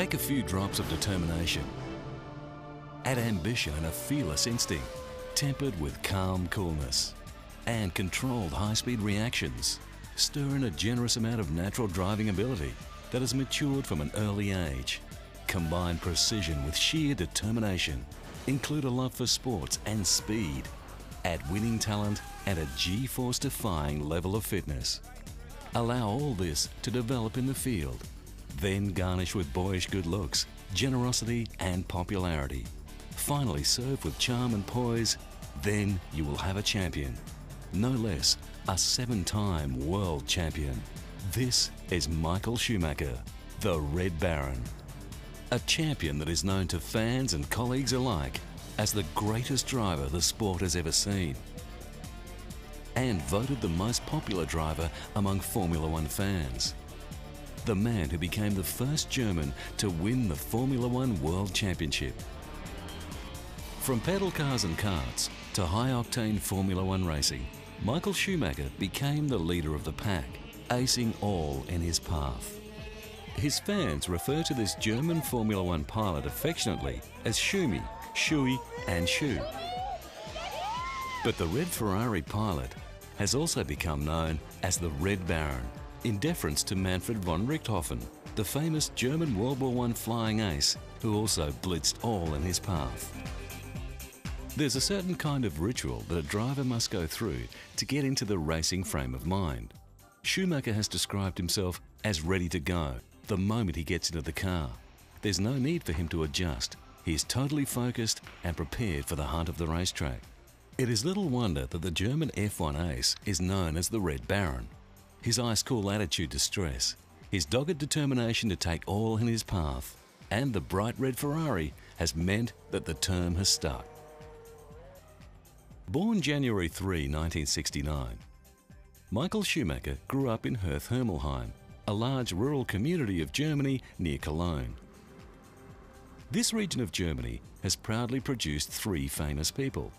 Take a few drops of determination. Add ambition and a fearless instinct, tempered with calm coolness and controlled high-speed reactions. Stir in a generous amount of natural driving ability that has matured from an early age. Combine precision with sheer determination. Include a love for sports and speed. Add winning talent and a G-force defying level of fitness. Allow all this to develop in the field. Then garnish with boyish good looks, generosity and popularity. Finally serve with charm and poise, then you will have a champion. No less, a seven-time world champion. This is Michael Schumacher, the Red Baron. A champion that is known to fans and colleagues alike as the greatest driver the sport has ever seen. And voted the most popular driver among Formula One fans. The man who became the first German to win the Formula One World Championship. From pedal cars and carts to high-octane Formula One racing, Michael Schumacher became the leader of the pack, acing all in his path. His fans refer to this German Formula One pilot affectionately as Schumi, Shui and Shu. But the Red Ferrari pilot has also become known as the Red Baron in deference to Manfred von Richthofen, the famous German World War I flying ace who also blitzed all in his path. There's a certain kind of ritual that a driver must go through to get into the racing frame of mind. Schumacher has described himself as ready to go the moment he gets into the car. There's no need for him to adjust. He is totally focused and prepared for the hunt of the racetrack. It is little wonder that the German F1 ace is known as the Red Baron. His ice-cool attitude to stress, his dogged determination to take all in his path, and the bright red Ferrari has meant that the term has stuck. Born January 3, 1969, Michael Schumacher grew up in Hürth-Hermülheim, a large rural community of Germany near Cologne. This region of Germany has proudly produced three famous people.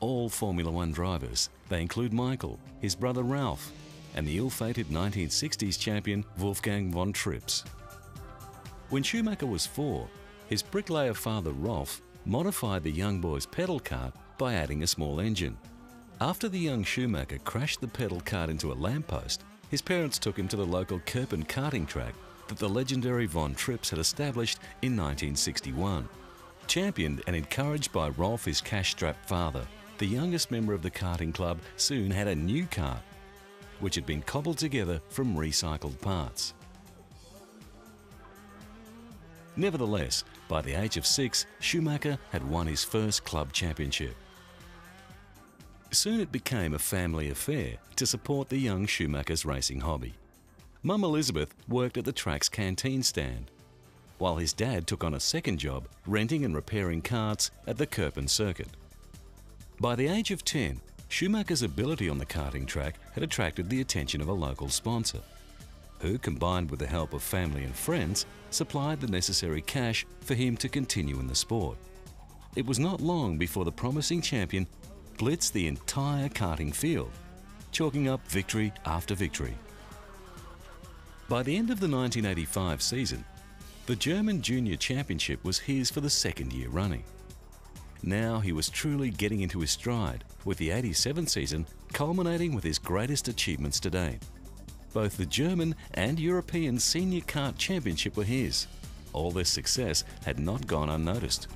All Formula One drivers. They include Michael, his brother Ralf, and the ill-fated 1960s champion Wolfgang von Trips. When Schumacher was four, his bricklayer father Rolf modified the young boy's pedal cart by adding a small engine. After the young Schumacher crashed the pedal cart into a lamppost, his parents took him to the local Kerpen karting track that the legendary Von Trips had established in 1961. Championed and encouraged by Rolf, his cash-strapped father, the youngest member of the karting club soon had a new kart, which had been cobbled together from recycled parts. Nevertheless, by the age of six, Schumacher had won his first club championship. Soon it became a family affair to support the young Schumacher's racing hobby. Mum Elizabeth worked at the track's canteen stand, while his dad took on a second job renting and repairing carts at the Kerpen circuit. By the age of 10, Schumacher's ability on the karting track had attracted the attention of a local sponsor, who, combined with the help of family and friends, supplied the necessary cash for him to continue in the sport. It was not long before the promising champion blitzed the entire karting field, chalking up victory after victory. By the end of the 1985 season, the German Junior Championship was his for the second year running. Now he was truly getting into his stride, with the 87 season culminating with his greatest achievements to date. Both the German and European Senior Kart Championship were his. All this success had not gone unnoticed.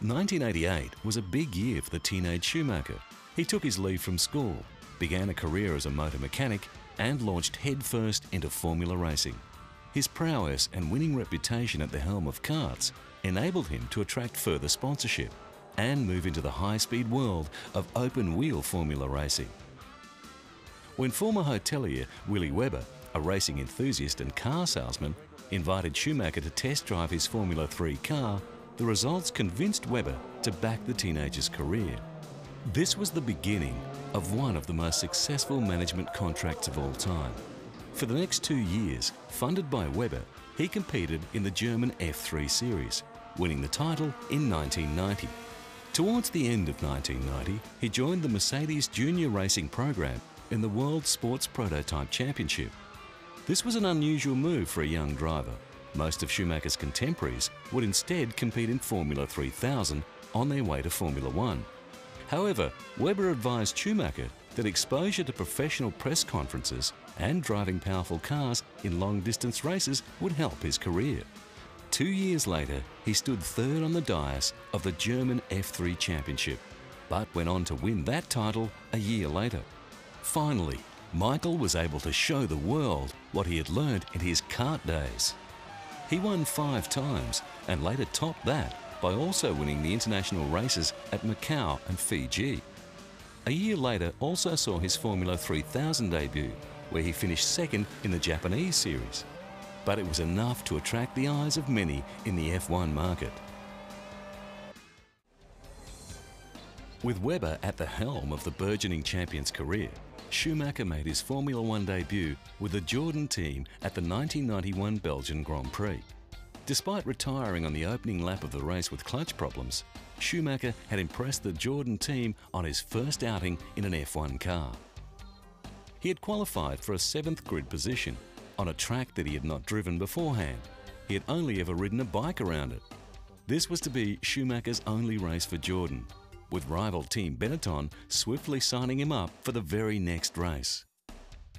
1988 was a big year for the teenage Schumacher. He took his leave from school, began a career as a motor mechanic, and launched headfirst into Formula racing. His prowess and winning reputation at the helm of karts enabled him to attract further sponsorship and move into the high-speed world of open-wheel Formula racing. When former hotelier Willy Weber, a racing enthusiast and car salesman, invited Schumacher to test drive his Formula 3 car, the results convinced Weber to back the teenager's career. This was the beginning of one of the most successful management contracts of all time. For the next two years, funded by Weber, he competed in the German F3 series, winning the title in 1990. Towards the end of 1990, he joined the Mercedes Junior Racing program in the World Sports Prototype Championship. This was an unusual move for a young driver. Most of Schumacher's contemporaries would instead compete in Formula 3000 on their way to Formula One. However, Weber advised Schumacher that exposure to professional press conferences and driving powerful cars in long distance races would help his career. Two years later, he stood third on the dais of the German F3 Championship, but went on to win that title a year later. Finally, Michael was able to show the world what he had learned in his kart days. He won five times and later topped that by also winning the international races at Macau and Fuji. A year later also saw his Formula 3000 debut, where he finished second in the Japanese series. But it was enough to attract the eyes of many in the F1 market. With Weber at the helm of the burgeoning champion's career, Schumacher made his Formula One debut with the Jordan team at the 1991 Belgian Grand Prix. Despite retiring on the opening lap of the race with clutch problems, Schumacher had impressed the Jordan team on his first outing in an F1 car. He had qualified for a seventh grid position on a track that he had not driven beforehand. He had only ever ridden a bike around it. This was to be Schumacher's only race for Jordan, with rival team Benetton swiftly signing him up for the very next race.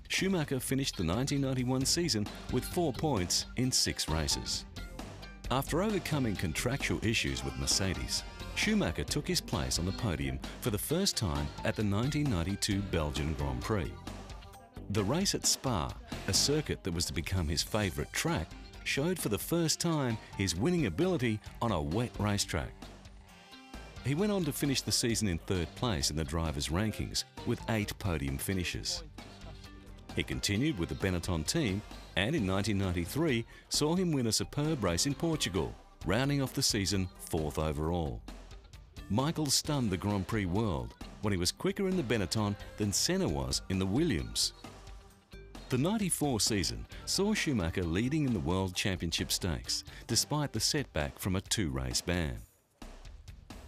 Schumacher finished the 1991 season with four points in six races. After overcoming contractual issues with Mercedes, Schumacher took his place on the podium for the first time at the 1992 Belgian Grand Prix. The race at Spa, a circuit that was to become his favourite track, showed for the first time his winning ability on a wet racetrack. He went on to finish the season in third place in the drivers' rankings with eight podium finishes. He continued with the Benetton team and in 1993 saw him win a superb race in Portugal, rounding off the season fourth overall. Michael stunned the Grand Prix world when he was quicker in the Benetton than Senna was in the Williams. The 94 season saw Schumacher leading in the World Championship Stakes, despite the setback from a two-race ban.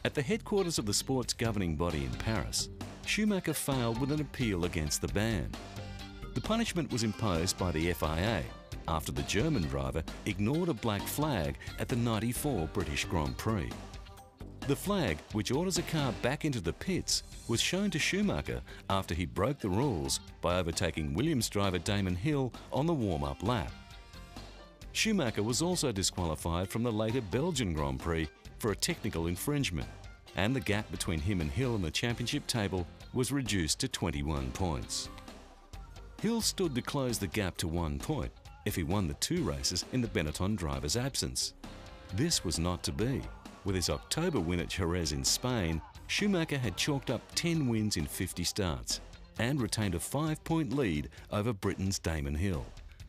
At the headquarters of the sport's governing body in Paris, Schumacher failed with an appeal against the ban, the punishment was imposed by the FIA after the German driver ignored a black flag at the 94 British Grand Prix. The flag, which orders a car back into the pits, was shown to Schumacher after he broke the rules by overtaking Williams driver Damon Hill on the warm-up lap. Schumacher was also disqualified from the later Belgian Grand Prix for a technical infringement, and the gap between him and Hill in the championship table was reduced to 21 points. Hill stood to close the gap to one point if he won the two races in the Benetton driver's absence. This was not to be. With his October win at Jerez in Spain, Schumacher had chalked up 10 wins in 50 starts and retained a five-point lead over Britain's Damon Hill.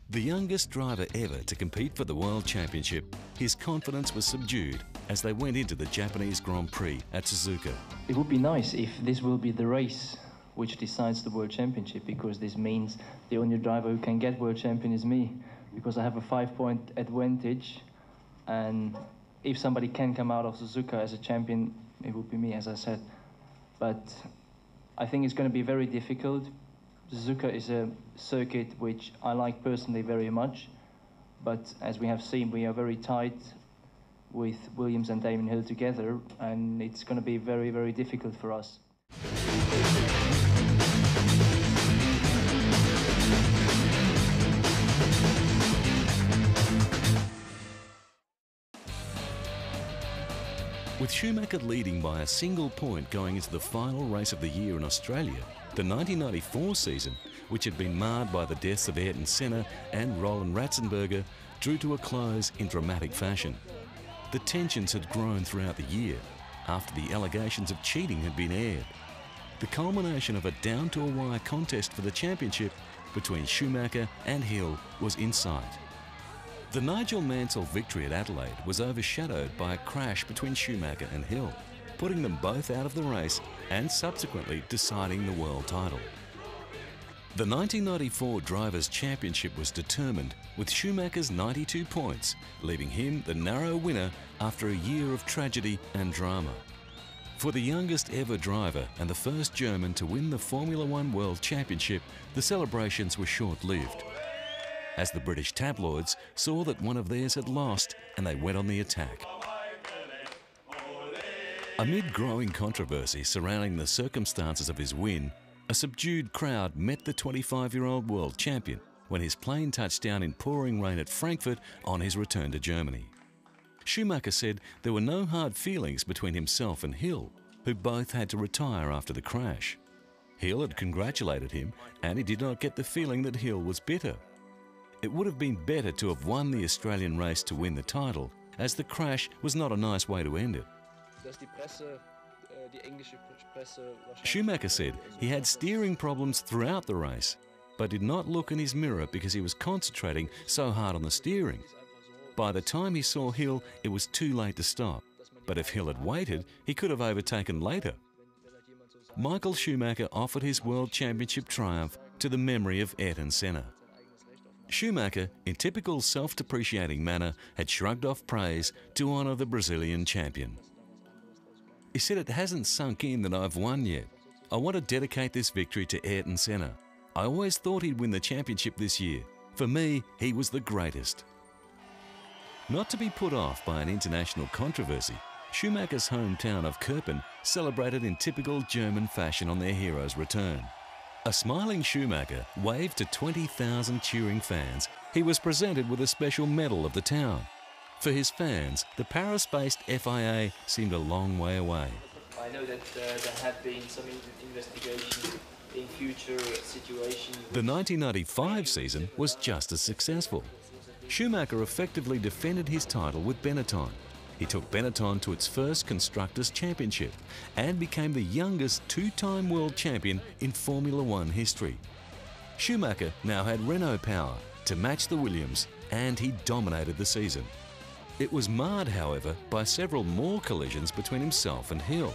The youngest driver ever to compete for the World Championship, his confidence was subdued as they went into the Japanese Grand Prix at Suzuka. It would be nice if this will be the race which decides the world championship because this means the only driver who can get world champion is me because I have a five point advantage and if somebody can come out of Suzuka as a champion it would be me as I said but I think it's going to be very difficult Suzuka is a circuit which I like personally very much but as we have seen we are very tight with Williams and Damon Hill together and it's going to be very very difficult for us. With Schumacher leading by a single point going into the final race of the year in Australia, the 1994 season, which had been marred by the deaths of Ayrton Senna and Roland Ratzenberger, drew to a close in dramatic fashion. The tensions had grown throughout the year after the allegations of cheating had been aired. The culmination of a down-to-a-wire contest for the championship between Schumacher and Hill was in sight. The Nigel Mansell victory at Adelaide was overshadowed by a crash between Schumacher and Hill, putting them both out of the race and subsequently deciding the world title. The 1994 Drivers' Championship was determined with Schumacher's 92 points, leaving him the narrow winner after a year of tragedy and drama. For the youngest ever driver and the first German to win the Formula One World Championship, the celebrations were short-lived. As the British tabloids saw that one of theirs had lost and they went on the attack. Amid growing controversy surrounding the circumstances of his win, a subdued crowd met the 25 year old world champion when his plane touched down in pouring rain at Frankfurt on his return to Germany. Schumacher said there were no hard feelings between himself and Hill, who both had to retire after the crash. Hill had congratulated him, and he did not get the feeling that Hill was bitter. It would have been better to have won the Australian race to win the title, as the crash was not a nice way to end it. Schumacher said he had steering problems throughout the race, but did not look in his mirror because he was concentrating so hard on the steering. By the time he saw Hill, it was too late to stop. But if Hill had waited, he could have overtaken later. Michael Schumacher offered his World Championship triumph to the memory of Ayrton Senna. Schumacher, in typical self depreciating manner, had shrugged off praise to honour the Brazilian champion. He said, It hasn't sunk in that I've won yet. I want to dedicate this victory to Ayrton Senna. I always thought he'd win the championship this year. For me, he was the greatest. Not to be put off by an international controversy, Schumacher's hometown of Kerpen celebrated in typical German fashion on their hero's return. A smiling Schumacher waved to 20,000 cheering fans. He was presented with a special medal of the town. For his fans, the Paris based FIA seemed a long way away. I know that uh, there have been some investigations in future situations. The 1995 season was just as successful. Schumacher effectively defended his title with Benetton. He took Benetton to its first Constructors' Championship and became the youngest two-time world champion in Formula One history. Schumacher now had Renault power to match the Williams and he dominated the season. It was marred, however, by several more collisions between himself and Hill.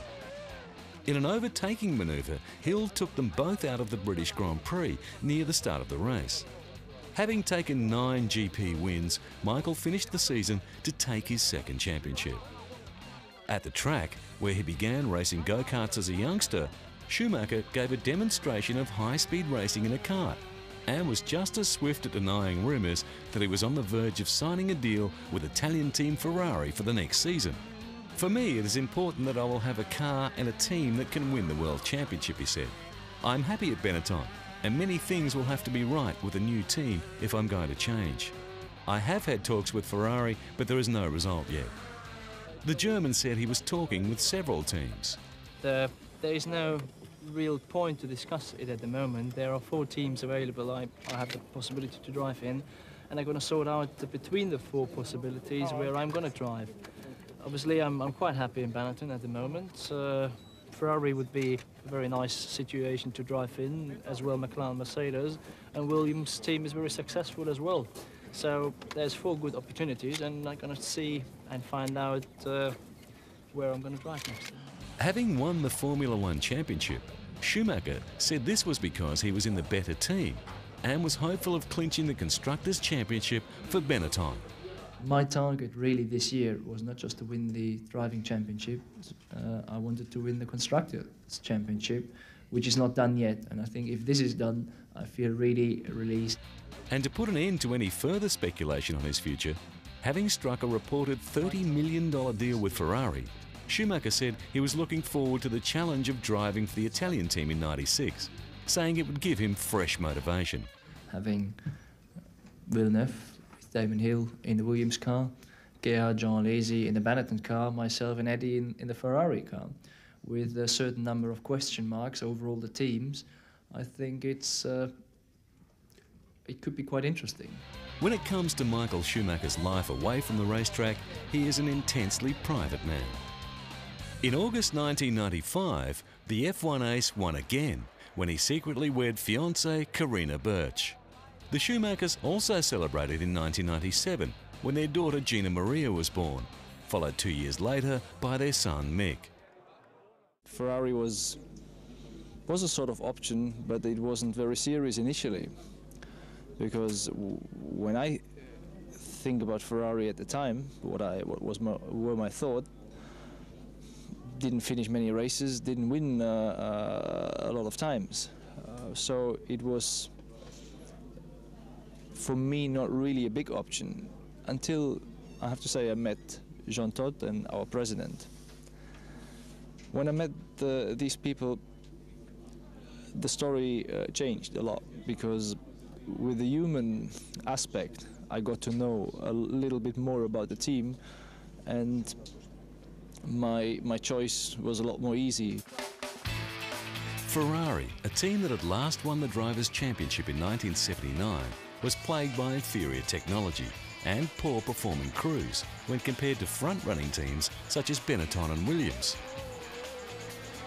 In an overtaking manoeuvre, Hill took them both out of the British Grand Prix near the start of the race. Having taken nine GP wins, Michael finished the season to take his second championship. At the track, where he began racing go karts as a youngster, Schumacher gave a demonstration of high speed racing in a kart and was just as swift at denying rumours that he was on the verge of signing a deal with Italian team Ferrari for the next season. For me, it is important that I will have a car and a team that can win the World Championship, he said. I'm happy at Benetton, and many things will have to be right with a new team if I'm going to change. I have had talks with Ferrari, but there is no result yet. The German said he was talking with several teams. The, there is no real point to discuss it at the moment. There are four teams available I, I have the possibility to drive in, and I'm going to sort out between the four possibilities where I'm going to drive. Obviously, I'm, I'm quite happy in Benetton at the moment. Uh, Ferrari would be a very nice situation to drive in, as well McLaren, Mercedes, and Williams' team is very successful as well. So there's four good opportunities, and I'm going to see and find out uh, where I'm going to drive next. Having won the Formula One championship, Schumacher said this was because he was in the better team and was hopeful of clinching the Constructors' Championship for Benetton my target really this year was not just to win the driving championship. Uh, I wanted to win the constructors championship, which is not done yet. And I think if this is done, I feel really released. And to put an end to any further speculation on his future, having struck a reported $30 million deal with Ferrari, Schumacher said he was looking forward to the challenge of driving for the Italian team in 96, saying it would give him fresh motivation. Having Villeneuve Damon Hill in the Williams car, Gerhard Jean Alesi in the Benetton car, myself and Eddie in, in the Ferrari car, with a certain number of question marks over all the teams. I think it's uh, it could be quite interesting. When it comes to Michael Schumacher's life away from the racetrack, he is an intensely private man. In August 1995, the F1 ace won again when he secretly wed fiancée Corinna Betsch. The Schumachers also celebrated in 1997 when their daughter Gina Maria was born, followed two years later by their son Mick. Ferrari was was a sort of option, but it wasn't very serious initially, because when I think about Ferrari at the time, what I what was my, were my thought, didn't finish many races, didn't win uh, uh, a lot of times, uh, so it was for me, not really a big option until I have to say I met Jean Todt and our president. When I met the, these people, the story uh, changed a lot because with the human aspect, I got to know a little bit more about the team, and my my choice was a lot more easy. Ferrari, a team that had last won the Drivers' Championship in 1979, was plagued by inferior technology and poor performing crews when compared to front-running teams such as Benetton and Williams.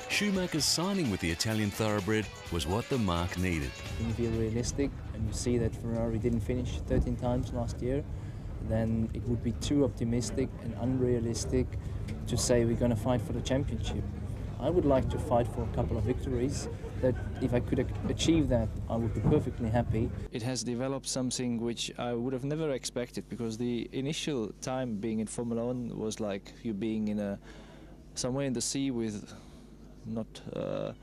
Schumacher's signing with the Italian thoroughbred was what the marque needed. You feel realistic and you see that Ferrari didn't finish 13 times last year, then it would be too optimistic and unrealistic to say we're going to fight for the championship. I would like to fight for a couple of victories. That if I could achieve that, I would be perfectly happy. It has developed something which I would have never expected because the initial time being in Formula One was like you being in a somewhere in the sea with not uh,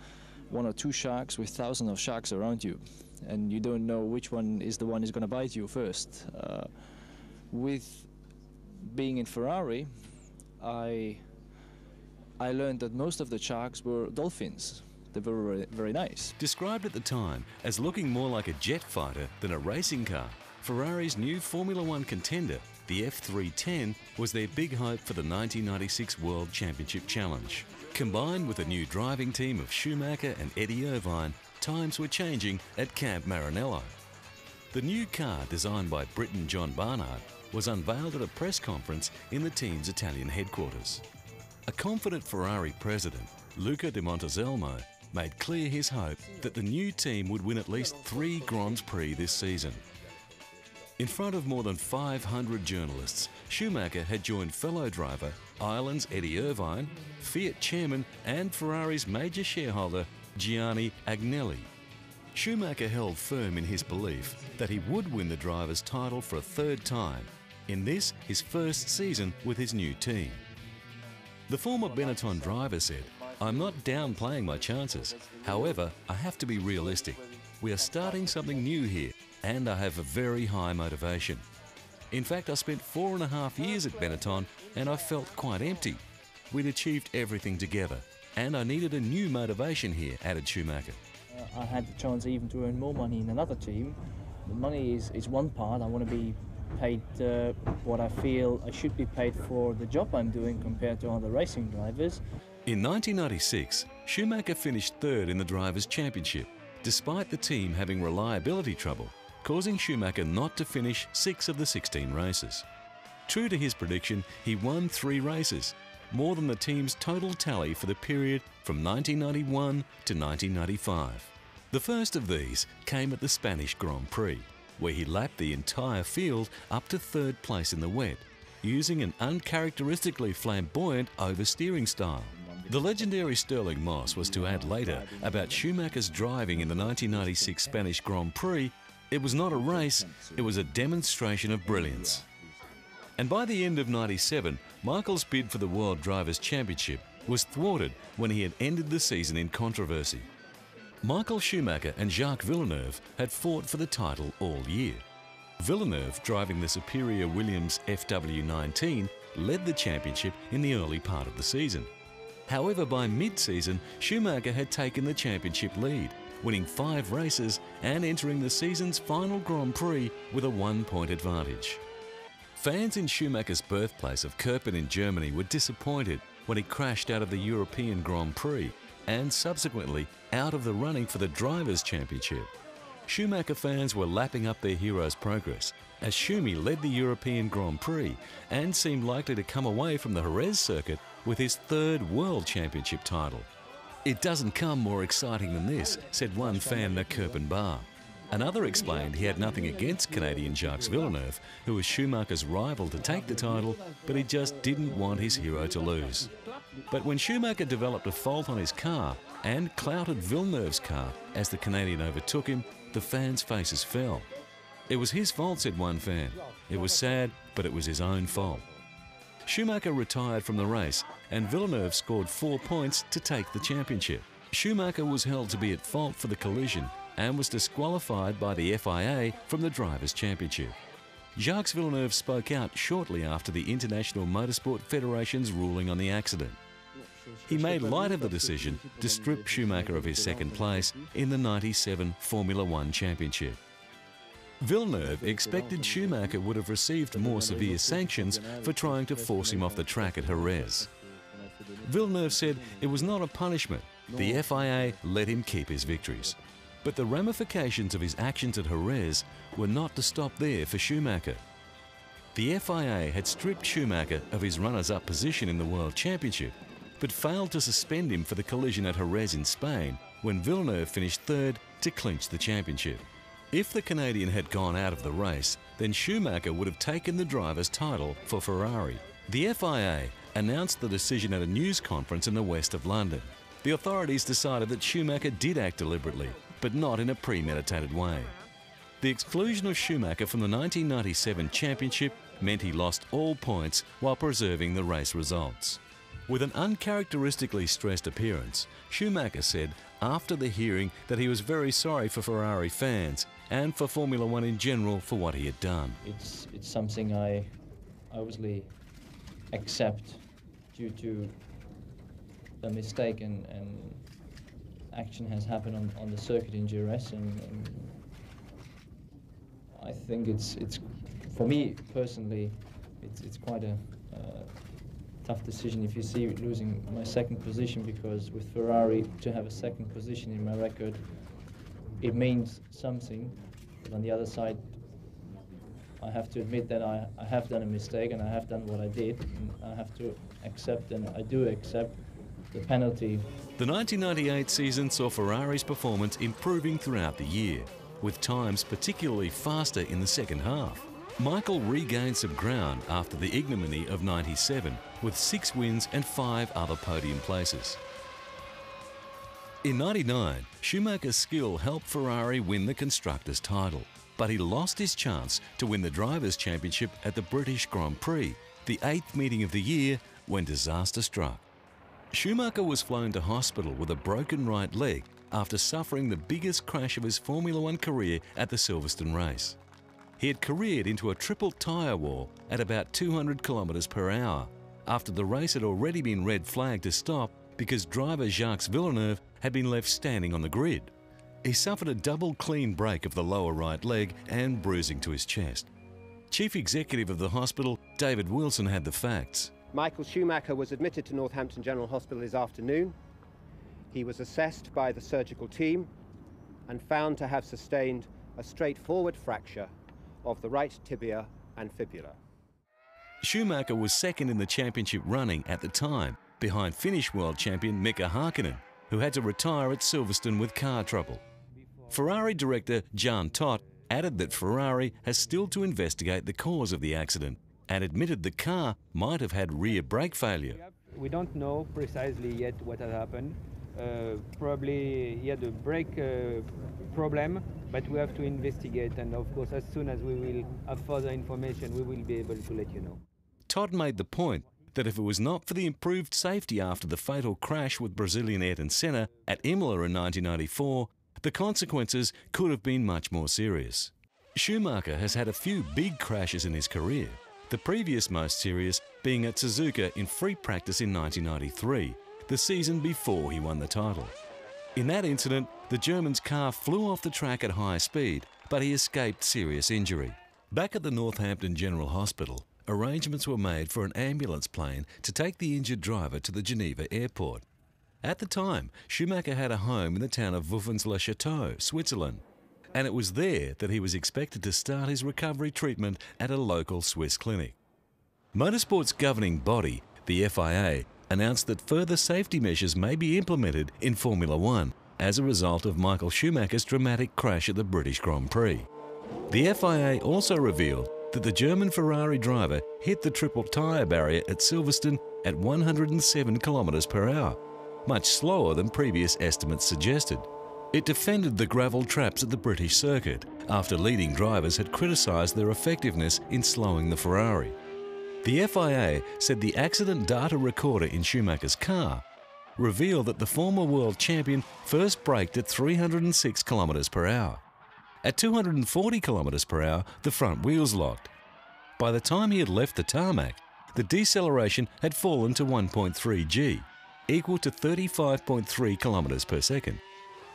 one or two sharks, with thousands of sharks around you, and you don't know which one is the one is going to bite you first. Uh, with being in Ferrari, I I learned that most of the sharks were dolphins. They were very, very nice. Described at the time as looking more like a jet fighter than a racing car, Ferrari's new Formula One contender, the F310, was their big hope for the 1996 World Championship Challenge. Combined with a new driving team of Schumacher and Eddie Irvine, times were changing at Camp Maranello. The new car, designed by Briton John Barnard, was unveiled at a press conference in the team's Italian headquarters. A confident Ferrari president, Luca di Montezemolo, made clear his hope that the new team would win at least three Grands Prix this season. In front of more than 500 journalists, Schumacher had joined fellow driver, Ireland's Eddie Irvine, Fiat chairman and Ferrari's major shareholder, Gianni Agnelli. Schumacher held firm in his belief that he would win the driver's title for a third time, in this his first season with his new team. The former Benetton driver said, I'm not downplaying my chances. However, I have to be realistic. We are starting something new here, and I have a very high motivation. In fact, I spent four and a half years at Benetton, and I felt quite empty. We'd achieved everything together, and I needed a new motivation here, added Schumacher. Uh, I had the chance even to earn more money in another team. The money is, is one part. I want to be paid uh, what I feel I should be paid for the job I'm doing compared to other racing drivers. In 1996, Schumacher finished third in the Drivers' Championship, despite the team having reliability trouble, causing Schumacher not to finish six of the 16 races. True to his prediction, he won three races, more than the team's total tally for the period from 1991 to 1995. The first of these came at the Spanish Grand Prix where he lapped the entire field up to third place in the wet, using an uncharacteristically flamboyant oversteering style. The legendary Stirling Moss was to add later about Schumacher's driving in the 1996 Spanish Grand Prix. It was not a race, it was a demonstration of brilliance. And by the end of 97, Michael's bid for the World Drivers' Championship was thwarted when he had ended the season in controversy. Michael Schumacher and Jacques Villeneuve had fought for the title all year. Villeneuve, driving the superior Williams FW19, led the championship in the early part of the season. However, by mid-season, Schumacher had taken the championship lead, winning five races and entering the season's final Grand Prix with a one-point advantage. Fans in Schumacher's birthplace of Kerpen in Germany were disappointed when he crashed out of the European Grand Prix and subsequently out of the running for the Drivers' Championship. Schumacher fans were lapping up their hero's progress as Schumi led the European Grand Prix and seemed likely to come away from the Jerez circuit with his third World Championship title. It doesn't come more exciting than this, said one fan at Kerpen Bar. Another explained he had nothing against Canadian Jacques Villeneuve, who was Schumacher's rival to take the title, but he just didn't want his hero to lose. But when Schumacher developed a fault on his car and clouted Villeneuve's car as the Canadian overtook him, the fans' faces fell. It was his fault, said one fan. It was sad, but it was his own fault. Schumacher retired from the race and Villeneuve scored four points to take the championship. Schumacher was held to be at fault for the collision and was disqualified by the FIA from the Drivers' Championship. Jacques Villeneuve spoke out shortly after the International Motorsport Federation's ruling on the accident. He made light of the decision to strip Schumacher of his second place in the 97 Formula One Championship. Villeneuve expected Schumacher would have received more severe sanctions for trying to force him off the track at Jerez. Villeneuve said it was not a punishment. The FIA let him keep his victories. But the ramifications of his actions at Jerez were not to stop there for Schumacher. The FIA had stripped Schumacher of his runners-up position in the World Championship, but failed to suspend him for the collision at Jerez in Spain when Villeneuve finished third to clinch the championship. If the Canadian had gone out of the race, then Schumacher would have taken the driver's title for Ferrari. The FIA announced the decision at a news conference in the west of London. The authorities decided that Schumacher did act deliberately, but not in a premeditated way. The exclusion of Schumacher from the 1997 championship meant he lost all points while preserving the race results. With an uncharacteristically stressed appearance, Schumacher said after the hearing that he was very sorry for Ferrari fans and for Formula One in general for what he had done. It's it's something I obviously accept due to a mistake and, and action has happened on, on the circuit in Jerez and, and I think it's it's for me personally it's it's quite a uh, tough decision if you see losing my second position because with Ferrari to have a second position in my record it means something but on the other side I have to admit that I, I have done a mistake and I have done what I did and I have to accept and I do accept the penalty. The 1998 season saw Ferrari's performance improving throughout the year, with times particularly faster in the second half. Michael regained some ground after the ignominy of 97 with six wins and five other podium places. In 99, Schumacher's skill helped Ferrari win the Constructors' title, but he lost his chance to win the Drivers' Championship at the British Grand Prix, the eighth meeting of the year, when disaster struck. Schumacher was flown to hospital with a broken right leg after suffering the biggest crash of his Formula One career at the Silverstone race. He had careered into a triple tyre wall at about 200 kilometres per hour after the race had already been red flagged to stop because driver Jacques Villeneuve had been left standing on the grid. He suffered a double clean break of the lower right leg and bruising to his chest. Chief executive of the hospital, David Wilson, had the facts. Michael Schumacher was admitted to Northampton General Hospital this afternoon. He was assessed by the surgical team and found to have sustained a straightforward fracture of the right tibia and fibula. Schumacher was second in the championship running at the time, behind Finnish world champion Mika Hakkinen, who had to retire at Silverstone with car trouble. Ferrari director Jean Todt added that Ferrari has still to investigate the cause of the accident and admitted the car might have had rear brake failure. We don't know precisely yet what had happened. Uh, probably he had a brake uh, problem, but we have to investigate. And of course, as soon as we will have further information, we will be able to let you know. Todt made the point that if it was not for the improved safety after the fatal crash with Brazilian Ayrton Senna at Imola in 1994, the consequences could have been much more serious. Schumacher has had a few big crashes in his career, the previous most serious being at Suzuka in free practice in 1993, the season before he won the title. In that incident, the German's car flew off the track at high speed, but he escaped serious injury. Back at the Northampton General Hospital, arrangements were made for an ambulance plane to take the injured driver to the Geneva airport. At the time, Schumacher had a home in the town of Vufflens-le-Chateau, Switzerland, and it was there that he was expected to start his recovery treatment at a local Swiss clinic. Motorsport's governing body, the FIA, announced that further safety measures may be implemented in Formula One as a result of Michael Schumacher's dramatic crash at the British Grand Prix. The FIA also revealed that the German Ferrari driver hit the triple tyre barrier at Silverstone at 107 km per hour, much slower than previous estimates suggested. It defended the gravel traps at the British circuit after leading drivers had criticised their effectiveness in slowing the Ferrari. The FIA said the accident data recorder in Schumacher's car revealed that the former world champion first braked at 306 kilometres per hour. At 240 kilometres per hour, the front wheels locked. By the time he had left the tarmac, the deceleration had fallen to 1.3 g, equal to 35.3 kilometres per second.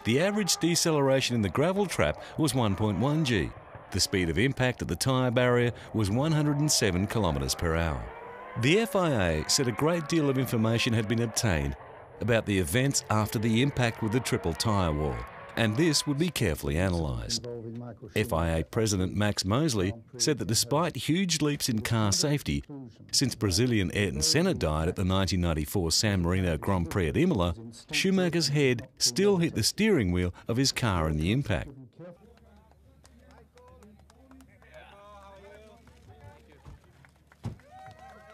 The average deceleration in the gravel trap was 1.1 g. The speed of impact at the tyre barrier was 107 kilometres per hour. The FIA said a great deal of information had been obtained about the events after the impact with the triple tyre wall, and this would be carefully analysed. FIA President Max Mosley said that despite huge leaps in car safety, since Brazilian Ayrton Senna died at the 1994 San Marino Grand Prix at Imola, Schumacher's head still hit the steering wheel of his car in the impact.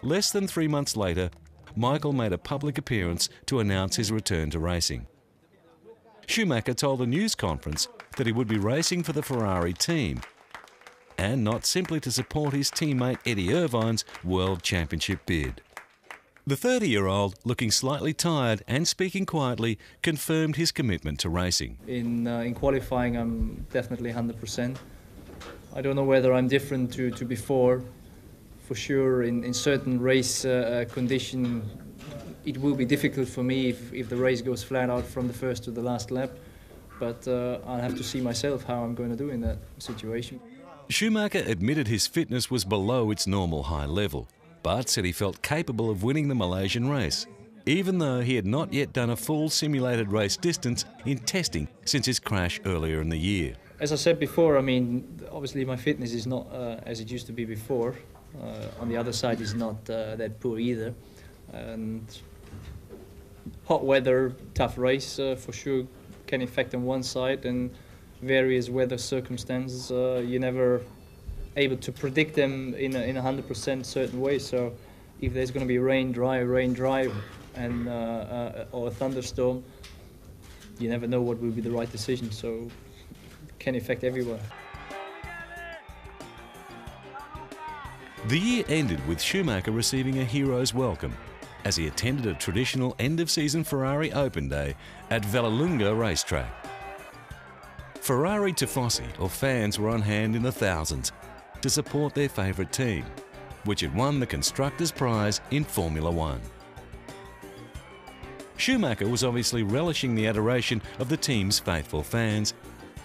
Less than three months later, Michael made a public appearance to announce his return to racing. Schumacher told a news conference that he would be racing for the Ferrari team and not simply to support his teammate Eddie Irvine's World Championship bid. The 30 year old, looking slightly tired and speaking quietly, confirmed his commitment to racing. In, uh, in qualifying, I'm definitely 100%. I don't know whether I'm different to, to before, for sure in, in certain race uh, uh, condition it will be difficult for me if, if the race goes flat out from the first to the last lap but uh, I'll have to see myself how I'm going to do in that situation. Schumacher admitted his fitness was below its normal high level but said he felt capable of winning the Malaysian race even though he had not yet done a full simulated race distance in testing since his crash earlier in the year. As I said before, I mean, obviously my fitness is not uh, as it used to be before. Uh, on the other side is not uh, that poor either. And hot weather, tough race uh, for sure can affect on one side, and various weather circumstances you're never able to predict them in a, in a 100% certain way. So if there's going to be rain, dry, rain, dry, and uh, uh, or a thunderstorm, you never know what will be the right decision. So it can affect everywhere. The year ended with Schumacher receiving a hero's welcome as he attended a traditional end-of-season Ferrari Open Day at Vallelunga racetrack. Ferrari Tifosi, or fans, were on hand in the thousands to support their favourite team, which had won the Constructors' Prize in Formula One. Schumacher was obviously relishing the adoration of the team's faithful fans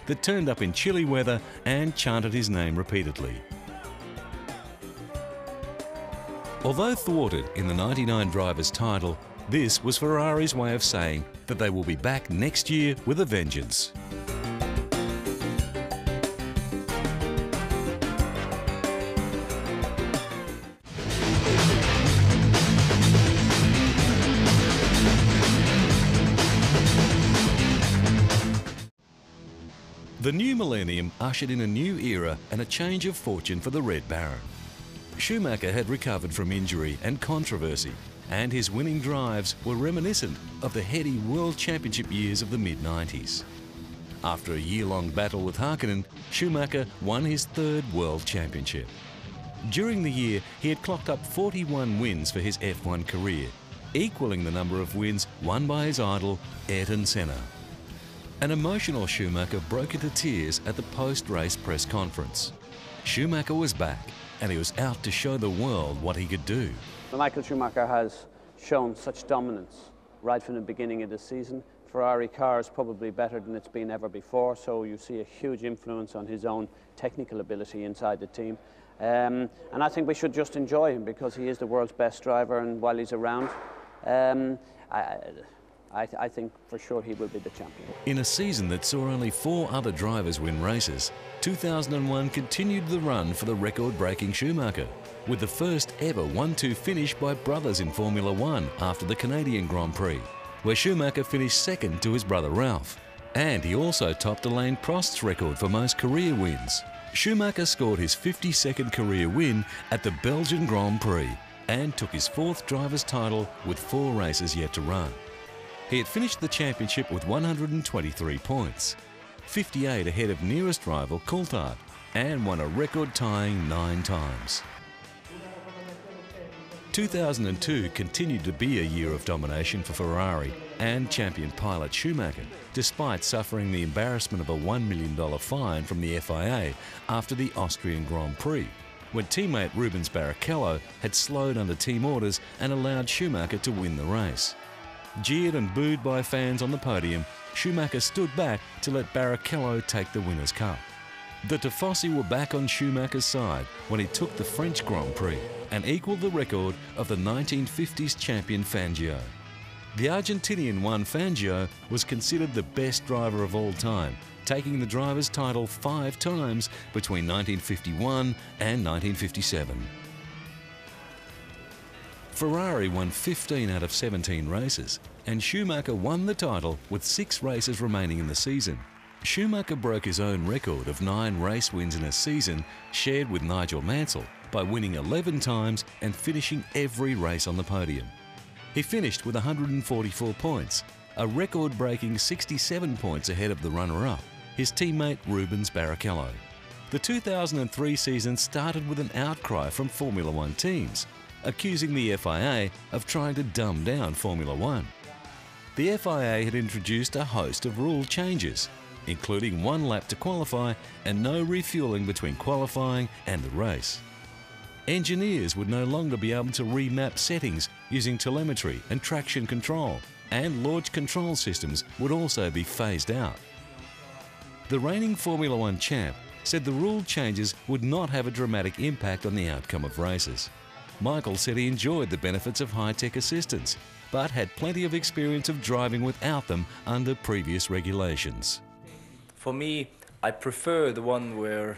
that turned up in chilly weather and chanted his name repeatedly. Although thwarted in the 99 Drivers title, this was Ferrari's way of saying that they will be back next year with a vengeance. The new millennium ushered in a new era and a change of fortune for the Red Baron. Schumacher had recovered from injury and controversy, and his winning drives were reminiscent of the heady World Championship years of the mid-90s. After a year-long battle with Hakkinen, Schumacher won his third World Championship. During the year, he had clocked up 41 wins for his F1 career, equaling the number of wins won by his idol, Ayrton Senna. An emotional Schumacher broke into tears at the post-race press conference. Schumacher was back and he was out to show the world what he could do. Michael Schumacher has shown such dominance right from the beginning of the season. Ferrari car is probably better than it's been ever before, so you see a huge influence on his own technical ability inside the team. Um, and I think we should just enjoy him because he is the world's best driver, and while he's around, um, I, I, th I, think for sure he will be the champion. In a season that saw only four other drivers win races, 2001 continued the run for the record-breaking Schumacher, with the first ever 1-2 finish by brothers in Formula One after the Canadian Grand Prix, where Schumacher finished second to his brother Ralf. And he also topped Alain Prost's record for most career wins. Schumacher scored his 52nd career win at the Belgian Grand Prix and took his fourth driver's title with four races yet to run. He had finished the championship with 123 points, 58 ahead of nearest rival Coulthard, and won a record-tying nine times. 2002 continued to be a year of domination for Ferrari and champion pilot Schumacher, despite suffering the embarrassment of a $1 million fine from the FIA after the Austrian Grand Prix, when teammate Rubens Barrichello had slowed under team orders and allowed Schumacher to win the race. Jeered and booed by fans on the podium, Schumacher stood back to let Barrichello take the winner's cup. The Tifosi were back on Schumacher's side when he took the French Grand Prix and equalled the record of the 1950s champion Fangio. The Argentinian Juan Fangio was considered the best driver of all time, taking the driver's title five times between 1951 and 1957. Ferrari won 15 out of 17 races, and Schumacher won the title with six races remaining in the season. Schumacher broke his own record of nine race wins in a season, shared with Nigel Mansell, by winning 11 times and finishing every race on the podium. He finished with 144 points, a record breaking 67 points ahead of the runner up, his teammate Rubens Barrichello. The 2003 season started with an outcry from Formula One teams, accusing the FIA of trying to dumb down Formula One. The FIA had introduced a host of rule changes, including one lap to qualify and no refueling between qualifying and the race. Engineers would no longer be able to remap settings using telemetry and traction control, and launch control systems would also be phased out. The reigning Formula One champ said the rule changes would not have a dramatic impact on the outcome of races. Michael said he enjoyed the benefits of high-tech assistance, but had plenty of experience of driving without them under previous regulations. For me, I prefer the one where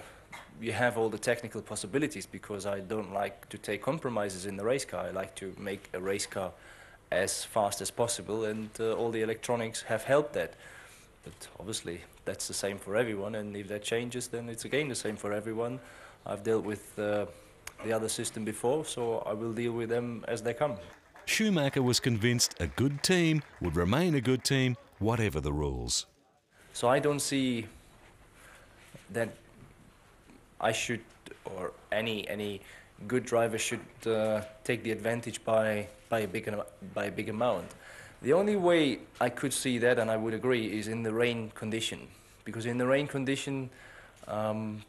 you have all the technical possibilities because I don't like to take compromises in the race car. I like to make a race car as fast as possible and uh, all the electronics have helped that. But obviously that's the same for everyone and if that changes then it's again the same for everyone. I've dealt with uh, the other system before so I will deal with them as they come. Schumacher was convinced a good team would remain a good team whatever the rules. So I don't see that I should, or any any good driver should uh, take the advantage by by a big by a big amount. The only way I could see that, and I would agree, is in the rain condition, because in the rain condition, um,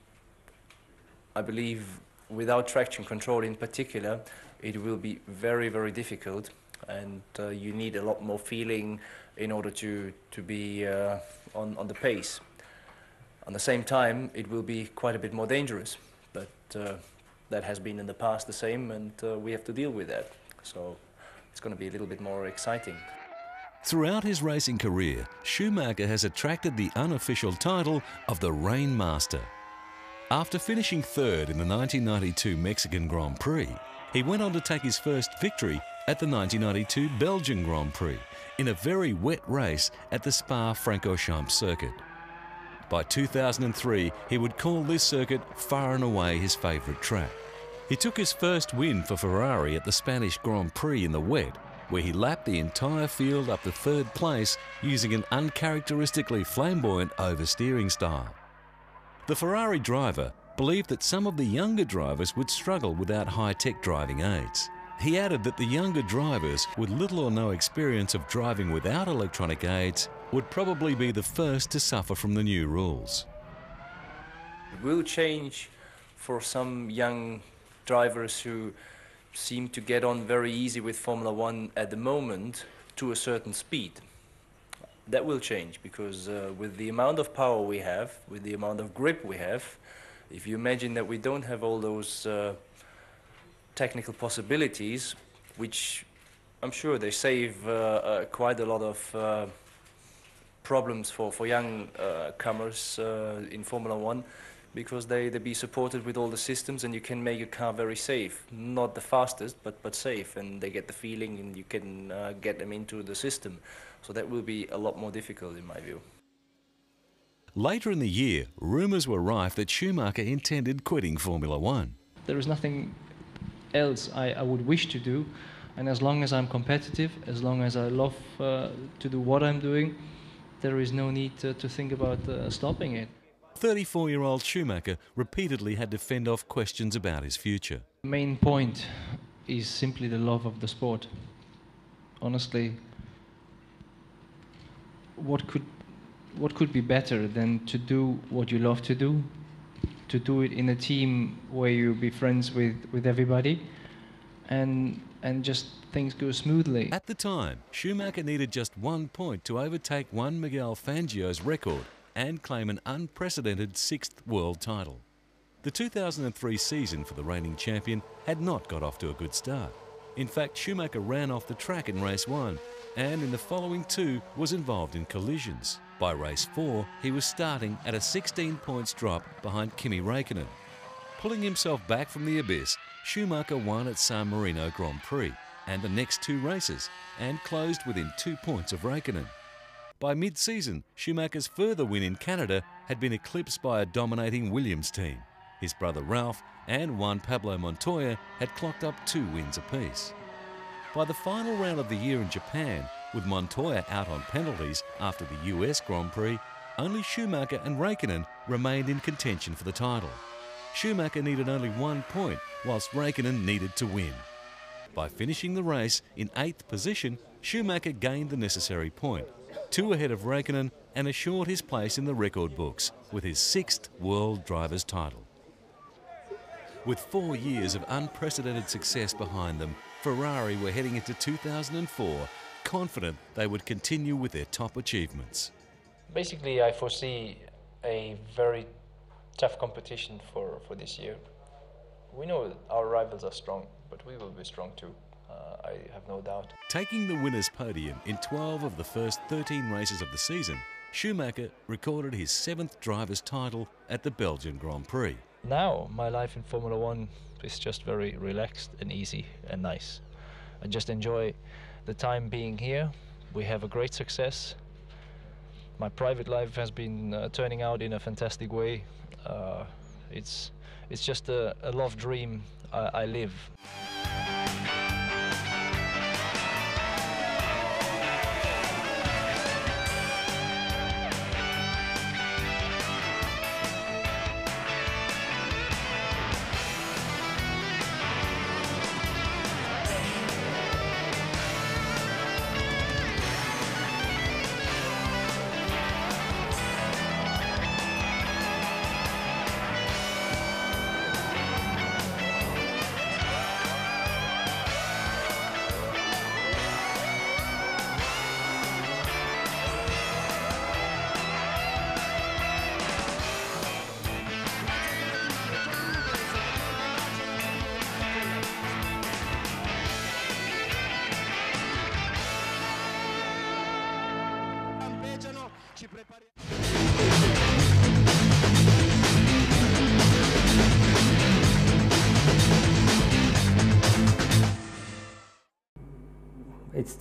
I believe without traction control in particular, it will be very very difficult, and uh, you need a lot more feeling in order to to be uh, on on the pace. At the same time, it will be quite a bit more dangerous, but uh, that has been in the past the same, and uh, we have to deal with that. So it's going to be a little bit more exciting. Throughout his racing career, Schumacher has attracted the unofficial title of the Rain Master. After finishing third in the 1992 Mexican Grand Prix, he went on to take his first victory at the 1992 Belgian Grand Prix in a very wet race at the Spa-Francorchamps circuit. By 2003, he would call this circuit far and away his favourite track. He took his first win for Ferrari at the Spanish Grand Prix in the wet, where he lapped the entire field up to third place using an uncharacteristically flamboyant oversteering style. The Ferrari driver believed that some of the younger drivers would struggle without high-tech driving aids. He added that the younger drivers with little or no experience of driving without electronic aids would probably be the first to suffer from the new rules. It will change for some young drivers who seem to get on very easy with Formula One at the moment to a certain speed. That will change because uh, with the amount of power we have, with the amount of grip we have, if you imagine that we don't have all those uh, technical possibilities, which I'm sure they save uh, uh quite a lot of uh, problems for, for young uh, comers in Formula One because they, they be supported with all the systems and you can make a car very safe. Not the fastest, but, but safe. And they get the feeling and you can get them into the system. So that will be a lot more difficult in my view. Later in the year, rumours were rife that Schumacher intended quitting Formula One. There is nothing else I, I would wish to do. And as long as I'm competitive, as long as I love uh, to do what I'm doing, there is no need to, to think about uh, stopping it. 34 year old Schumacher repeatedly had to fend off questions about his future. The main point is simply the love of the sport. Honestly, what could what could be better than to do what you love to do, to do it in a team where you be friends with, with everybody, and and just things go smoothly. At the time, Schumacher needed just one point to overtake Juan Manuel Fangio's record and claim an unprecedented sixth world title. The 2003 season for the reigning champion had not got off to a good start. In fact, Schumacher ran off the track in race one and in the following two was involved in collisions. By race four, he was starting at a 16 points drop behind Kimi Raikkonen. Pulling himself back from the abyss, Schumacher won at San Marino Grand Prix and the next two races and closed within two points of Raikkonen. By mid season, Schumacher's further win in Canada had been eclipsed by a dominating Williams team. His brother Ralf and Juan Pablo Montoya had clocked up two wins apiece. By the final round of the year in Japan, with Montoya out on penalties after the US Grand Prix, only Schumacher and Raikkonen remained in contention for the title. Schumacher needed only one point, whilst Raikkonen needed to win. By finishing the race in eighth position, Schumacher gained the necessary point, two ahead of Raikkonen, and assured his place in the record books with his sixth World Drivers' title. With four years of unprecedented success behind them, Ferrari were heading into 2004 confident they would continue with their top achievements. Basically, I foresee a very tough competition for, for this year. We know our rivals are strong, but we will be strong too. Uh, I have no doubt. Taking the winner's podium in 12 of the first 13 races of the season, Schumacher recorded his seventh driver's title at the Belgian Grand Prix. Now, my life in Formula One is just very relaxed and easy and nice. I just enjoy the time being here. We have a great success. My private life has been uh, turning out in a fantastic way. Uh, it's, it's just a, a love dream I, I live.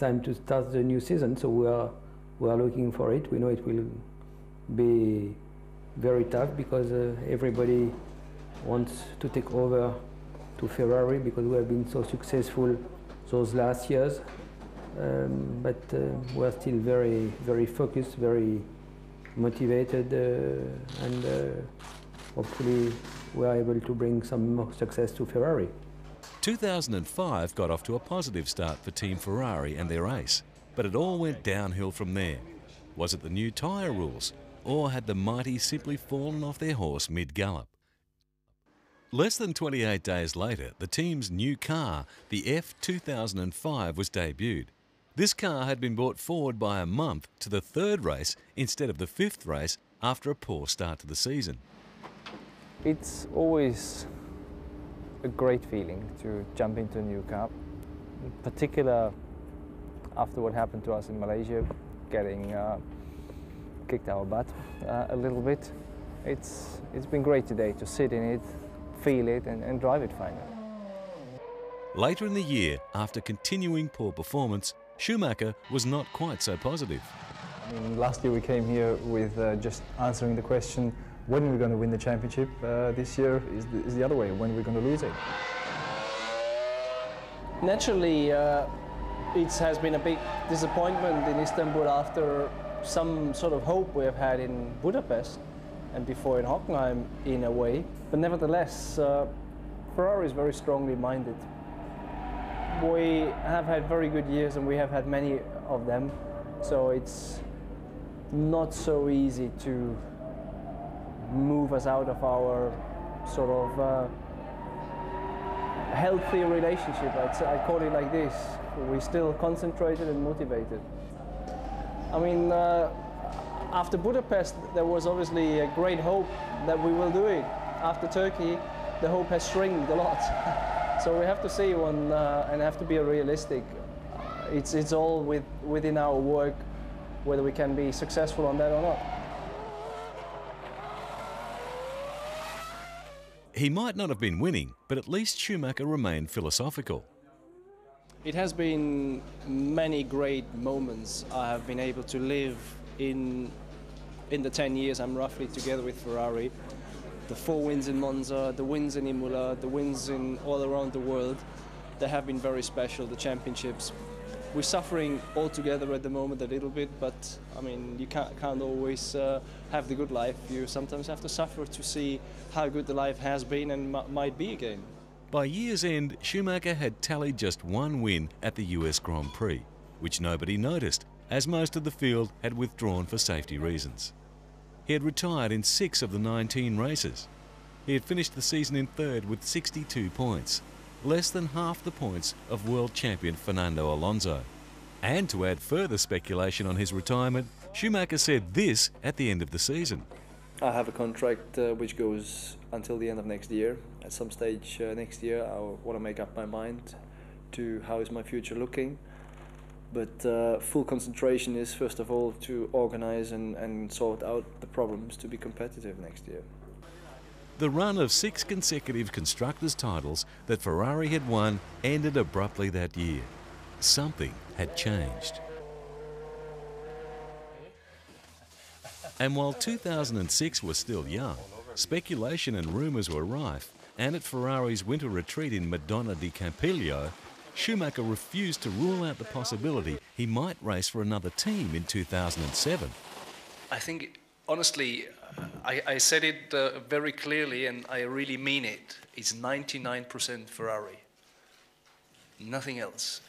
Time to start the new season, so we are we are looking for it. We know it will be very tough because uh, everybody wants to take over to Ferrari because we have been so successful those last years. Um, but uh, we're still very very focused, very motivated, uh, and uh, hopefully we are able to bring some more success to Ferrari. 2005 got off to a positive start for Team Ferrari and their ace, but it all went downhill from there. Was it the new tyre rules, or had the mighty simply fallen off their horse mid gallop? Less than 28 days later, the team's new car, the F2005, was debuted. This car had been brought forward by a month to the third race instead of the fifth race after a poor start to the season. It's always a great feeling to jump into a new car, in particular after what happened to us in Malaysia, getting uh, kicked our butt uh, a little bit. It's, it's been great today to sit in it, feel it and, and drive it finally. Later in the year, after continuing poor performance, Schumacher was not quite so positive. I mean, last year we came here with uh, just answering the question when we're going to win the championship uh, this year is the, is the, other way, when we're going to lose it. Naturally, uh, it has been a big disappointment in Istanbul after some sort of hope we have had in Budapest and before in Hockenheim in a way. But nevertheless, uh, Ferrari is very strongly minded. we have had very good years and we have had many of them. So it's not so easy to move us out of our sort of uh, healthy relationship. I call it like this. We're still concentrated and motivated. I mean, uh, after Budapest, there was obviously a great hope that we will do it. After Turkey, the hope has shrinked a lot. so we have to see one uh, and have to be realistic. It's, it's all with, within our work whether we can be successful on that or not. He might not have been winning, but at least Schumacher remained philosophical. It has been many great moments I have been able to live in in the 10 years I'm roughly together with Ferrari. The four wins in Monza, the wins in Imola, the wins in all around the world, they have been very special. The championships, we're suffering all together at the moment a little bit, but I mean, you can't, can't always uh, have the good life. You sometimes have to suffer to see how good the life has been and might be again. By year's end, Schumacher had tallied just one win at the US Grand Prix, which nobody noticed, as most of the field had withdrawn for safety reasons. He had retired in six of the 19 races. He had finished the season in third with 62 points, less than half the points of world champion Fernando Alonso. And to add further speculation on his retirement, Schumacher said this at the end of the season. I have a contract uh, which goes until the end of next year. At some stage uh, next year, I want to make up my mind to how is my future looking. But uh, full concentration is first of all to organize and, and sort out the problems to be competitive next year. The run of six consecutive constructors' titles that Ferrari had won ended abruptly that year. Something had changed. And while 2006 was still young, speculation and rumours were rife, and at Ferrari's winter retreat in Madonna di Campiglio, Schumacher refused to rule out the possibility he might race for another team in 2007. I think, honestly, I, I said it uh, very clearly and I really mean it. It's 99% Ferrari. Nothing else.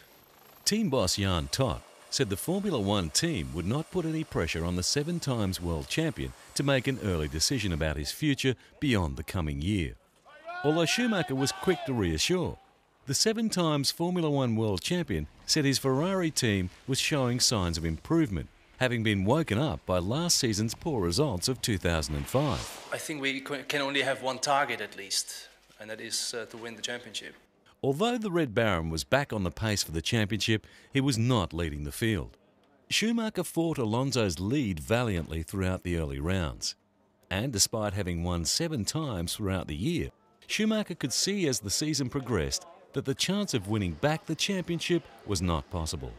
Team boss Jean Todt said the Formula One team would not put any pressure on the seven times world champion to make an early decision about his future beyond the coming year. Although Schumacher was quick to reassure, the seven times Formula One world champion said his Ferrari team was showing signs of improvement having been woken up by last season's poor results of 2005. I think we can only have one target at least, and that is uh, to win the championship. Although the Red Baron was back on the pace for the championship, he was not leading the field. Schumacher fought Alonso's lead valiantly throughout the early rounds. And despite having won seven times throughout the year, Schumacher could see as the season progressed that the chance of winning back the championship was not possible.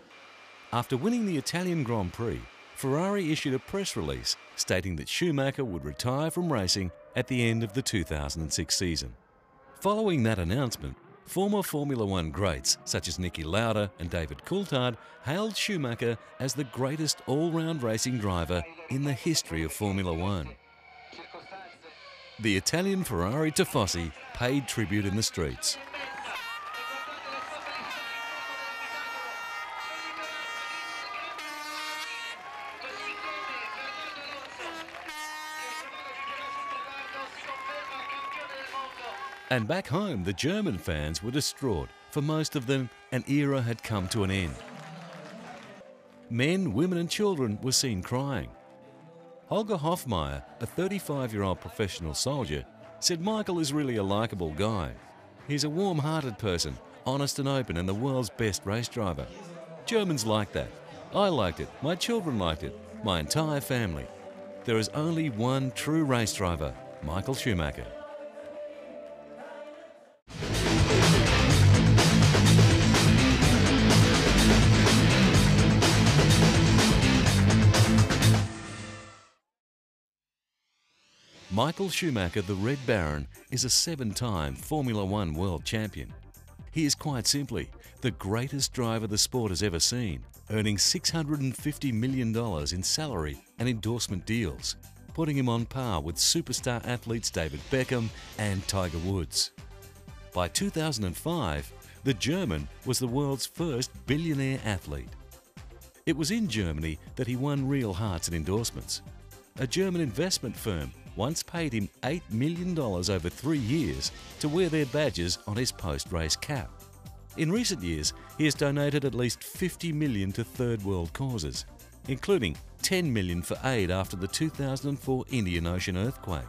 After winning the Italian Grand Prix, Ferrari issued a press release stating that Schumacher would retire from racing at the end of the 2006 season. Following that announcement, former Formula One greats such as Niki Lauda and David Coulthard hailed Schumacher as the greatest all-round racing driver in the history of Formula One. The Italian Ferrari Tifosi paid tribute in the streets. And back home, the German fans were distraught. For most of them, an era had come to an end. Men, women, and children were seen crying. Holger Hofmeyer, a 35 year old professional soldier, said Michael is really a likeable guy. He's a warm hearted person, honest and open, and the world's best race driver. Germans like that. I liked it, my children liked it, my entire family. There is only one true race driver, Michael Schumacher. Michael Schumacher, the Red Baron, is a seven time Formula One world champion. He is quite simply the greatest driver the sport has ever seen, earning $650 million in salary and endorsement deals, putting him on par with superstar athletes David Beckham and Tiger Woods. By 2005, the German was the world's first billionaire athlete. It was in Germany that he won real hearts and endorsements. A German investment firm once paid him $8 million over three years to wear their badges on his post-race cap. In recent years, he has donated at least 50 million to third world causes, including 10 million for aid after the 2004 Indian Ocean earthquake.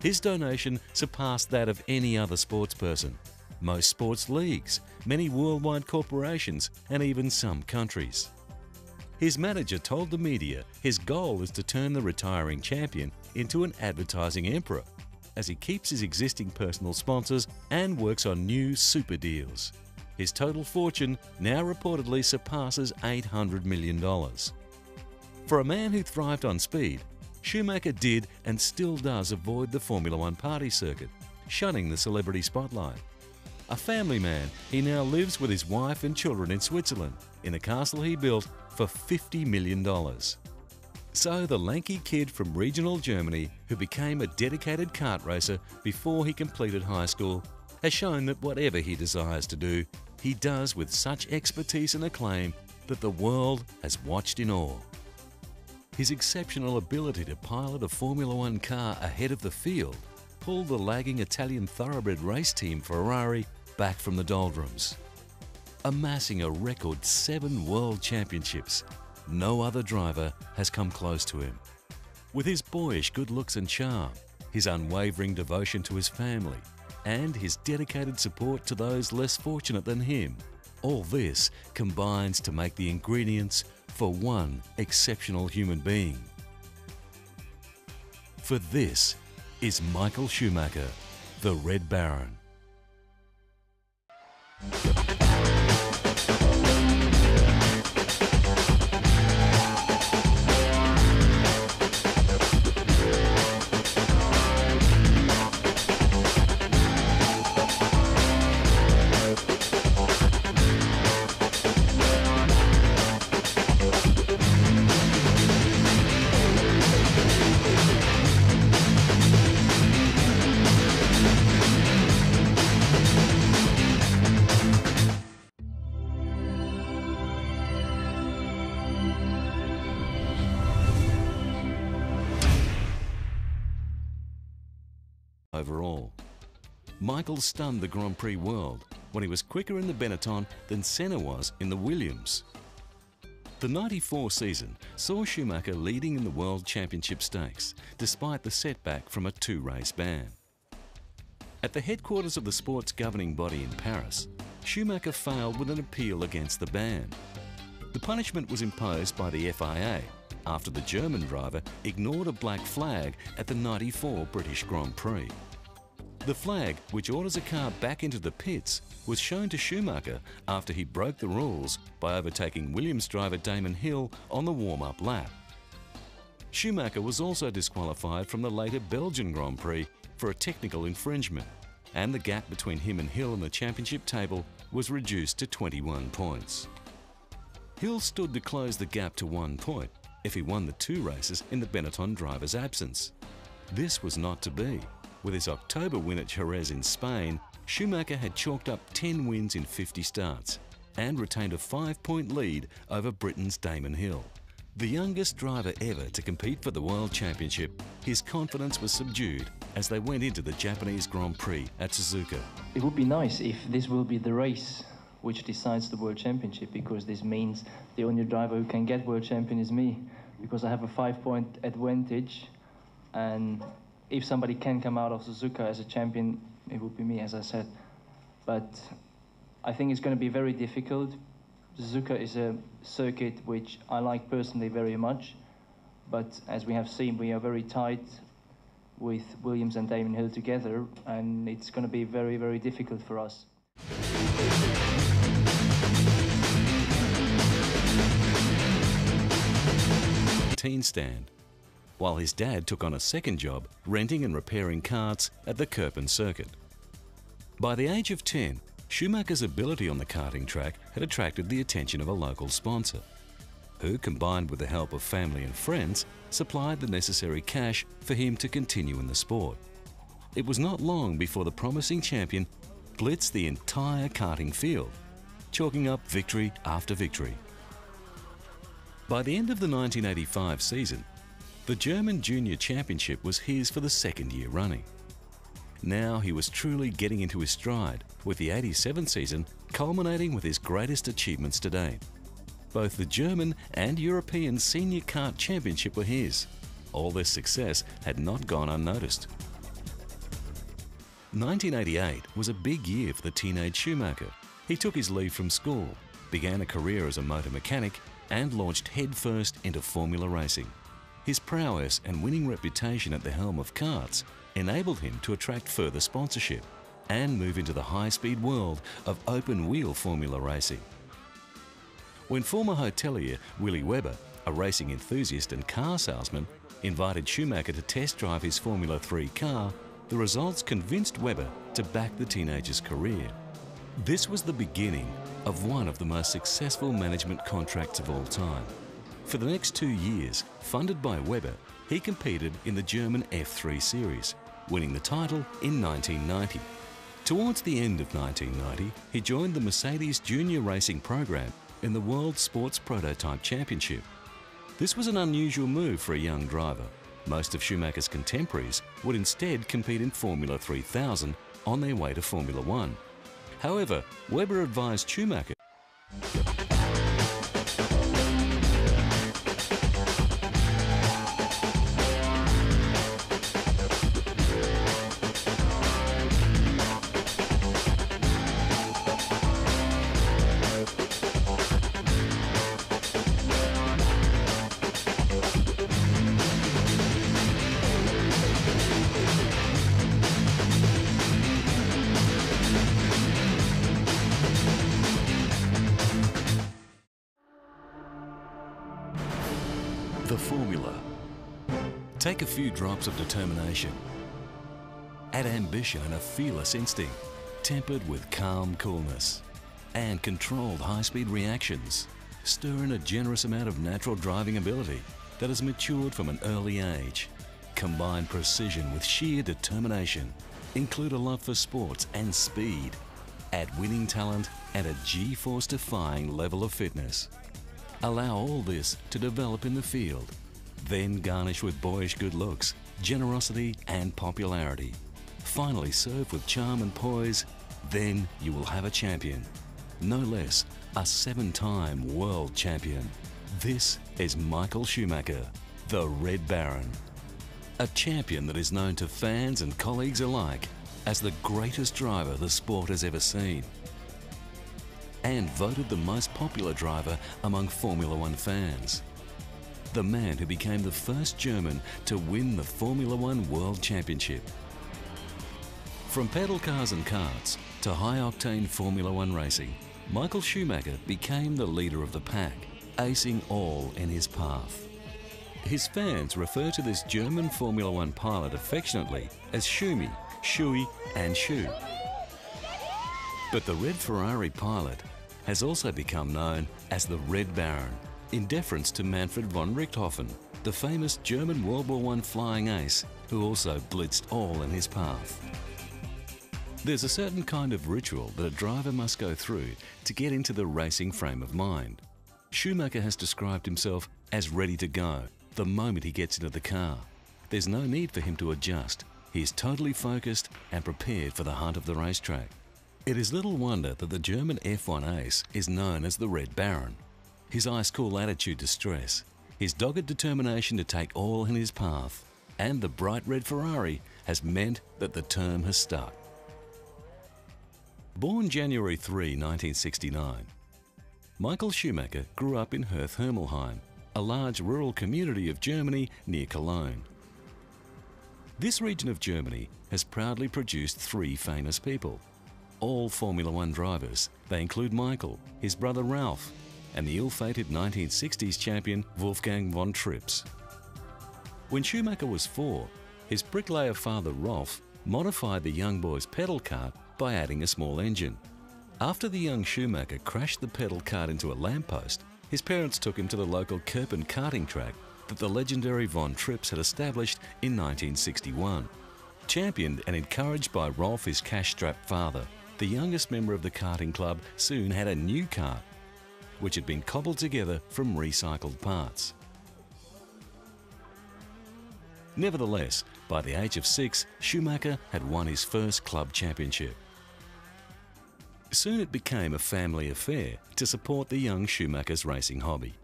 His donation surpassed that of any other sportsperson, most sports leagues, many worldwide corporations, and even some countries. His manager told the media his goal is to turn the retiring champion into an advertising emperor as he keeps his existing personal sponsors and works on new super deals. His total fortune now reportedly surpasses $800 million. For a man who thrived on speed, Schumacher did and still does avoid the Formula One party circuit, shunning the celebrity spotlight. A family man, he now lives with his wife and children in Switzerland, in a castle he built for $50 million. So the lanky kid from regional Germany, who became a dedicated kart racer before he completed high school, has shown that whatever he desires to do, he does with such expertise and acclaim that the world has watched in awe. His exceptional ability to pilot a Formula One car ahead of the field pulled the lagging Italian thoroughbred race team Ferrari back from the doldrums. Amassing a record seven world championships no other driver has come close to him. With his boyish good looks and charm, his unwavering devotion to his family, and his dedicated support to those less fortunate than him, all this combines to make the ingredients for one exceptional human being. For this is Michael Schumacher, the Red Baron. Stunned the Grand Prix world when he was quicker in the Benetton than Senna was in the Williams. The 94 season saw Schumacher leading in the World Championship stakes, despite the setback from a two-race ban. At the headquarters of the sport's governing body in Paris, Schumacher failed with an appeal against the ban. The punishment was imposed by the FIA after the German driver ignored a black flag at the 94 British Grand Prix. The flag, which orders a car back into the pits, was shown to Schumacher after he broke the rules by overtaking Williams driver Damon Hill on the warm-up lap. Schumacher was also disqualified from the later Belgian Grand Prix for a technical infringement, and the gap between him and Hill in the championship table was reduced to 21 points. Hill stood to close the gap to one point if he won the two races in the Benetton driver's absence. This was not to be. With his October win at Jerez in Spain, Schumacher had chalked up 10 wins in 50 starts and retained a five-point lead over Britain's Damon Hill. The youngest driver ever to compete for the World Championship, his confidence was subdued as they went into the Japanese Grand Prix at Suzuka. It would be nice if this will be the race which decides the World Championship because this means the only driver who can get World Champion is me because I have a five-point advantage and if somebody can come out of Suzuka as a champion, it would be me, as I said. But I think it's going to be very difficult. Suzuka is a circuit which I like personally very much, but as we have seen, we are very tight with Williams and Damon Hill together, and it's going to be very, very difficult for us. Teen stand while his dad took on a second job renting and repairing carts at the Kerpen circuit. By the age of 10, Schumacher's ability on the karting track had attracted the attention of a local sponsor, who, combined with the help of family and friends, supplied the necessary cash for him to continue in the sport. It was not long before the promising champion blitzed the entire karting field, chalking up victory after victory. By the end of the 1985 season, the German Junior Championship was his for the second year running. Now he was truly getting into his stride, with the 87 season culminating with his greatest achievements to date. Both the German and European Senior Kart Championship were his. All this success had not gone unnoticed. 1988 was a big year for the teenage Schumacher. He took his leave from school, began a career as a motor mechanic, and launched headfirst into Formula racing. His prowess and winning reputation at the helm of karts enabled him to attract further sponsorship and move into the high-speed world of open-wheel Formula racing. When former hotelier Willy Weber, a racing enthusiast and car salesman, invited Schumacher to test drive his Formula 3 car, the results convinced Weber to back the teenager's career. This was the beginning of one of the most successful management contracts of all time. For the next two years, funded by Weber, he competed in the German F3 series, winning the title in 1990. Towards the end of 1990, he joined the Mercedes Junior Racing program in the World Sports Prototype Championship. This was an unusual move for a young driver. Most of Schumacher's contemporaries would instead compete in Formula 3000 on their way to Formula One. However, Weber advised Schumacher Take a few drops of determination. Add ambition and a fearless instinct, tempered with calm coolness and controlled high-speed reactions. Stir in a generous amount of natural driving ability that has matured from an early age. Combine precision with sheer determination. Include a love for sports and speed. Add winning talent and a G-force defying level of fitness. Allow all this to develop in the field. Then garnish with boyish good looks, generosity and popularity. Finally serve with charm and poise. Then you will have a champion. No less, a seven-time world champion. This is Michael Schumacher, the Red Baron. A champion that is known to fans and colleagues alike as the greatest driver the sport has ever seen and voted the most popular driver among Formula One fans. The man who became the first German to win the Formula One World Championship. From pedal cars and carts to high-octane Formula One racing, Michael Schumacher became the leader of the pack, acing all in his path. His fans refer to this German Formula One pilot affectionately as Schumi, Shui and Shu. But the red Ferrari pilot has also become known as the Red Baron, in deference to Manfred von Richthofen, the famous German World War I flying ace who also blitzed all in his path. There's a certain kind of ritual that a driver must go through to get into the racing frame of mind. Schumacher has described himself as ready to go the moment he gets into the car. There's no need for him to adjust. He is totally focused and prepared for the hunt of the racetrack. It is little wonder that the German F1 ace is known as the Red Baron. His ice-cool attitude to stress, his dogged determination to take all in his path, and the bright red Ferrari has meant that the term has stuck. Born January 3, 1969, Michael Schumacher grew up in Hürth-Hermülheim, a large rural community of Germany near Cologne. This region of Germany has proudly produced three famous people. All Formula One drivers. They include Michael, his brother Ralf, and the ill-fated 1960s champion Wolfgang von Trips. When Schumacher was four, his bricklayer father Rolf modified the young boy's pedal cart by adding a small engine. After the young Schumacher crashed the pedal cart into a lamppost, his parents took him to the local Kerpen karting track that the legendary Von Trips had established in 1961. Championed and encouraged by Rolf, his cash-strapped father, the youngest member of the karting club soon had a new kart, which had been cobbled together from recycled parts. Nevertheless, by the age of six, Schumacher had won his first club championship. Soon it became a family affair to support the young Schumacher's racing hobby.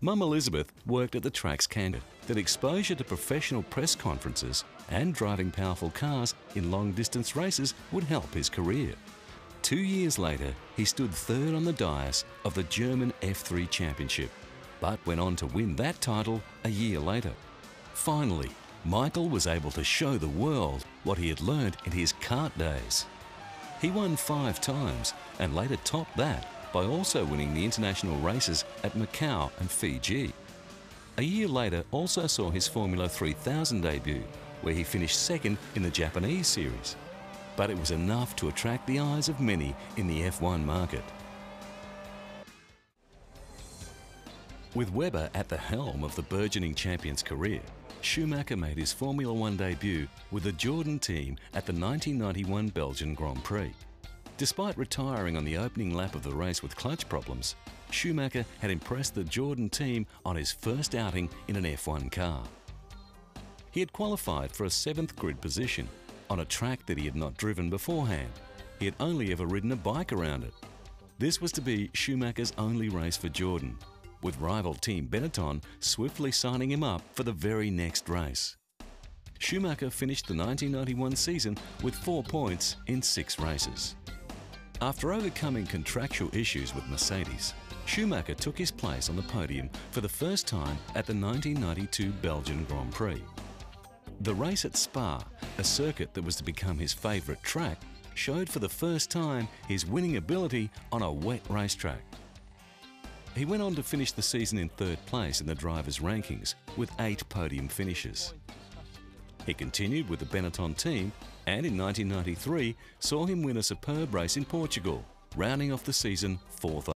Mum Elisabeth worked at the track's canter that exposure to professional press conferences and driving powerful cars in long distance races would help his career. Two years later, he stood third on the dais of the German F3 Championship, but went on to win that title a year later. Finally, Michael was able to show the world what he had learned in his kart days. He won five times and later topped that by also winning the international races at Macau and Fuji. A year later also saw his Formula 3000 debut, where he finished second in the Japanese series. But it was enough to attract the eyes of many in the F1 market. With Weber at the helm of the burgeoning champion's career, Schumacher made his Formula One debut with the Jordan team at the 1991 Belgian Grand Prix. Despite retiring on the opening lap of the race with clutch problems, Schumacher had impressed the Jordan team on his first outing in an F1 car. He had qualified for a seventh grid position on a track that he had not driven beforehand. He had only ever ridden a bike around it. This was to be Schumacher's only race for Jordan, with rival team Benetton swiftly signing him up for the very next race. Schumacher finished the 1991 season with four points in six races. After overcoming contractual issues with Mercedes, Schumacher took his place on the podium for the first time at the 1992 Belgian Grand Prix. The race at Spa, a circuit that was to become his favourite track, showed for the first time his winning ability on a wet racetrack. He went on to finish the season in third place in the drivers' rankings with eight podium finishes. He continued with the Benetton team and in 1993 saw him win a superb race in Portugal, rounding off the season fourth